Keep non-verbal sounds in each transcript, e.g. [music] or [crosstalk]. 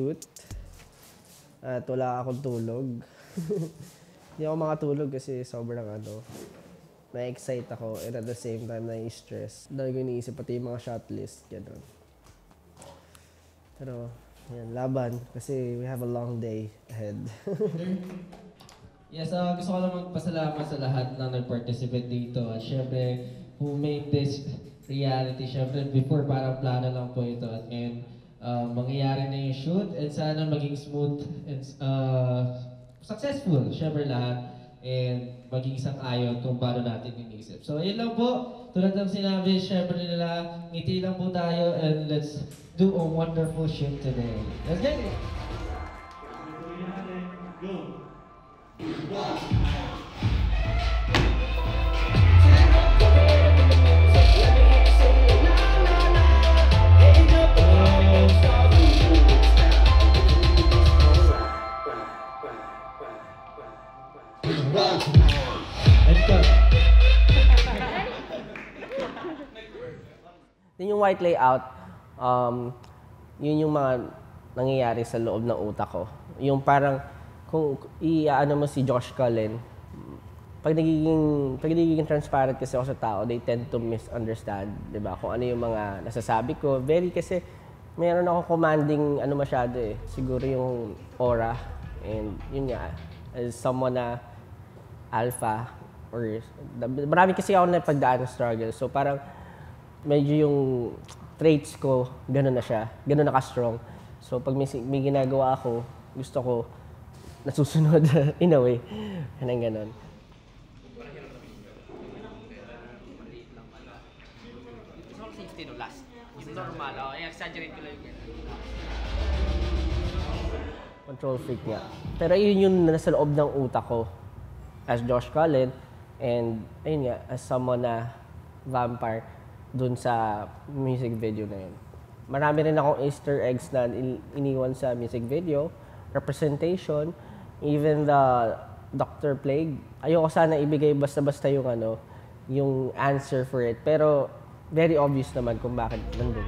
shoot. At wala akong tulog. [laughs] Hindi ako makatulog kasi sobrang ano, na-excite ako and at the same time na-stress. Dahil ko iniisip pati yung mga shot list, gano'n. Pero, yan, laban kasi we have a long day ahead. [laughs] Yes, uh, gusto ko lang magpasalamat sa lahat na nag-participate dito. At syempre, who made this reality. Syempre, before parang plano lang po ito. At ngayon, uh, mangyayari na yung shoot. And sana maging smooth and uh, successful. Syempre lahat. And maging isang ayon kung paano natin inisip. So, yun lang po. Tulad ng sinabi, syempre nila, ngiti lang po tayo and let's do a wonderful shoot today. Let's get it! Let's Yun yung white layout, um, yun yung mga nangyayari sa loob ng utak ko. Yung parang, kung i-ano mo si Josh Cullen, pag nagiging, pag nagiging transparent kasi ako sa tao, they tend to misunderstand, di ba? Kung ano yung mga nasasabi ko. Very kasi, meron ako commanding, ano masyado eh, siguro yung aura. And yun nga, as someone na alpha, or marami kasi ako na pagdaan ng struggle. So parang, medyo yung traits ko, gano'n na siya. Gano'n naka-strong. So, pag may, may ginagawa ako, gusto ko, nasusunod [laughs] in a way. Ganun ganun. Control freak nga. Pero yun yung nasa loob ng utak ko as Josh Cullen and ayun nga, as someone na vampire dun sa music video na yun. Marami rin akong easter eggs na in- iniwan sa music video, representation, even the Dr. Plague. Ayoko sana ibigay basta-basta yung ano, yung answer for it. Pero very obvious naman kung bakit nandun.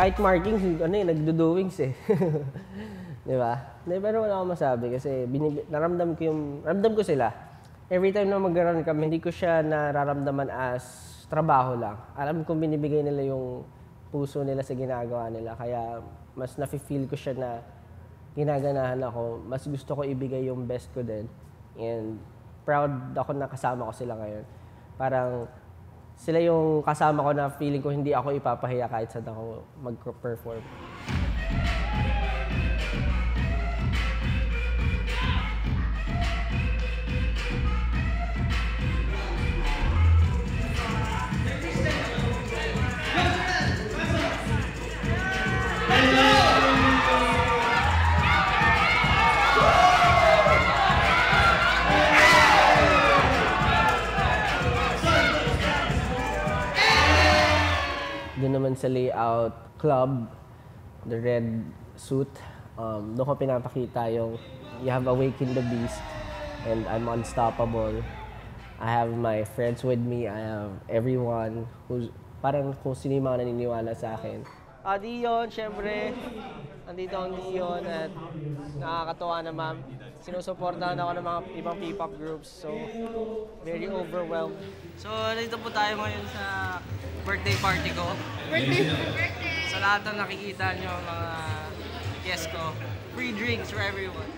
Kahit markings, ano eh, nagdo-doings eh. [laughs] Di ba? Di, pero wala akong masabi kasi binib- naramdam ko yung, naramdam ko sila. Every time na mag kami, hindi ko siya nararamdaman as trabaho lang. Alam kong binibigay nila yung puso nila sa ginagawa nila. Kaya mas nafe-feel ko siya na ginaganahan ako. Mas gusto ko ibigay yung best ko din. And proud ako na kasama ko sila ngayon. Parang sila yung kasama ko na feeling ko hindi ako ipapahiya kahit saan ako mag-perform. Sa layout club, the red suit, um, doon ko pinapakita yung you have awakened the beast and I'm unstoppable. I have my friends with me. I have everyone who's parang kung sino yung mga naniniwala sa akin. Ah, Dion, syempre, nandito ang Dion at nakakatuwa naman. Sinusuportahan ako ng mga ibang P-pop groups. So, very overwhelmed. So, nandito po tayo ngayon sa birthday party ko. Birthday! Sa lahat ng nakikita nyo, mga guests ko, free drinks for everyone.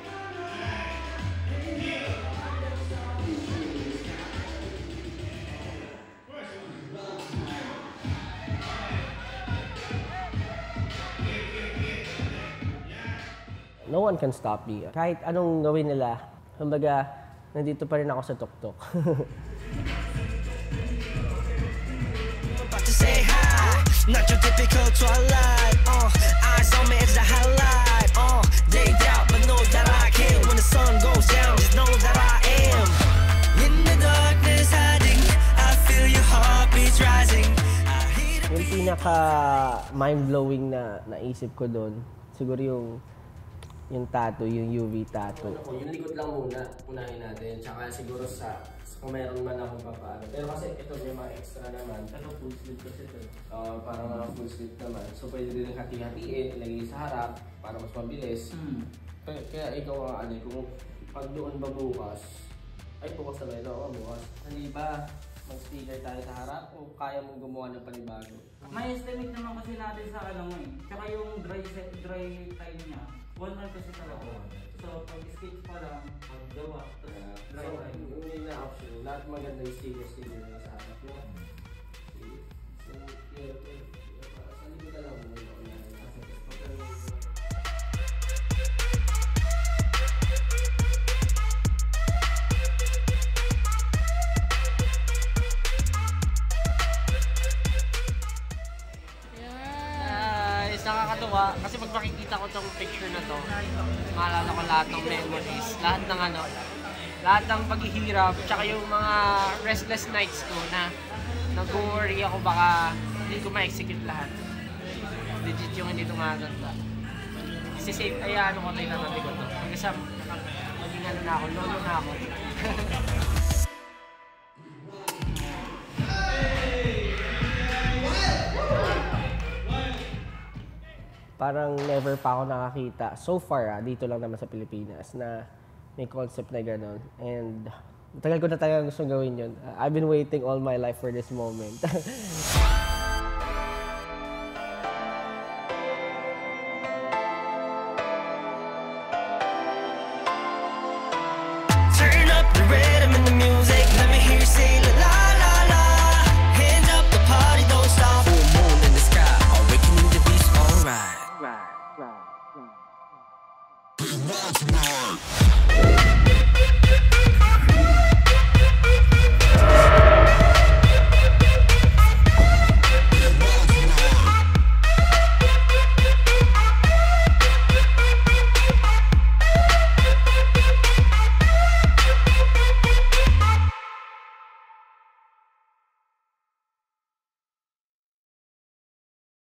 No one can stop me. Kahit anong gawin nila, kumbaga, nandito pa rin ako sa tuktok. Not your typical twilight. Uh, eyes on me, it's the highlight. Uh, they doubt, but know that I can. When the sun goes down, just know that I am. In the darkness, hiding. I feel your heartbeats rising. Yung pinaka mind-blowing na naisip ko doon, siguro yung yung tattoo, yung UV tattoo. Ano po, yung likod lang muna, unahin natin. Tsaka siguro sa, sa kung meron man akong papaano. Pero kasi ito may mga extra naman. Ano, full sleeve kasi ito. Uh, parang mga full sleeve naman. So pwede din hati-hatiin, ilagay sa harap para mas mabilis. Kaya, kaya ikaw ang ano, kung pag doon ba bukas, ay bukas na ba ito? Oo, bukas. Hindi ba mag-speaker tayo sa harap o kaya mong gumawa ng panibago? May estimate naman kasi natin sa alam mo eh. Tsaka yung dry set, dry time niya, one month kasi talaga. So pag skate pa lang, pag gawa, tapos dry so, time. hindi na option. Lahat maganda yung na sa harap nakakatuwa. Kasi pag makikita ko tong picture na to, maalala ko lahat ng memories, lahat ng ano, lahat ng paghihirap, tsaka yung mga restless nights ko na nag-worry ako baka hindi ko ma-execute lahat. Legit yung hindi tumaganda. Kasi safe, ay ano ko tayo natin ko to. Kasi maging ano na ako, lolo na ako. [laughs] Parang never pa ako nakakita, so far ah, dito lang naman sa Pilipinas, na may concept na gano'n. And tagal ko na talaga gusto gawin yun. I've been waiting all my life for this moment. [laughs]